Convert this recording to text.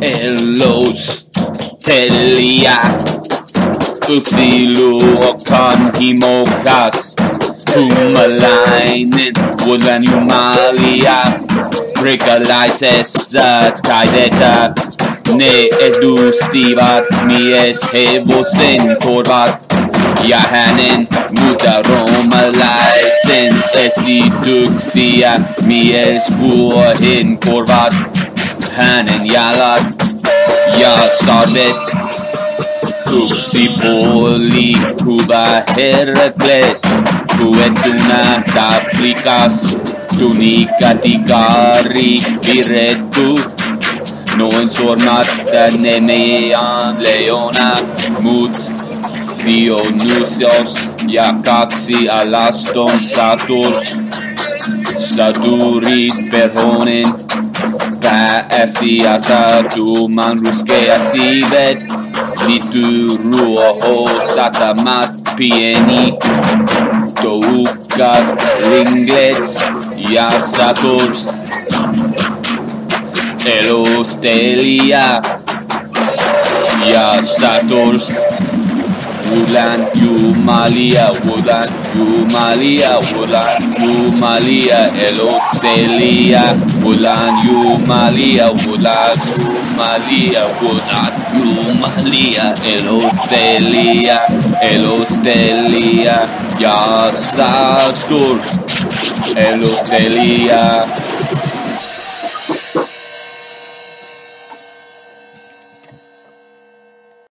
Elos Telia Uksilu Okan Himokas Kumalainen Woodland Humalia Brikalaisessa taidetta ne edustivat mies hevosen korvat. Ja hänen muuta roomalaisen esityksiä mies vuohen korvat hänen jalat ja sarvet Yksi puoli kuva Herakles, kuettuna taplikas, tunika tikari pirettu. Noin sormatta nemeään leona, mut Dionysios ja kaksi alaston Saturs. Staturit perhonen, pääasiassa tuuman ruskea siivet. Liittyy ruoho satamat pieni, toukat, ringlets ja Saturs. Elostelia ja Saturs. Wulan Jumalia, Wulan Jumalia, Wulan Jumalia, Elostelia, Wulan Jumalia, Wulan Jumalia, Wulan Jumalia, Elostelia, Elostelia, ja Satyrs, Elostelia.